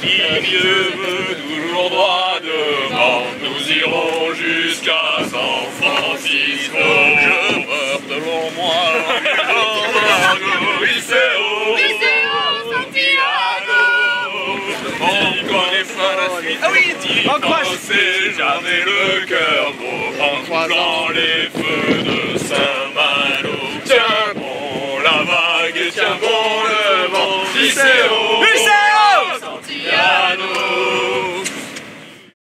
Qui Dieu veut toujours droit devant, nous irons jusqu'à San Francisco. Je meurs devant moi, Liceo, Santiago. On connaît pas la suite. Ah oui, on sait jamais le cœur beau en croisant les feux de Saint-Malo. Tiens bon la vague, et tiens bon le vent, Liceo.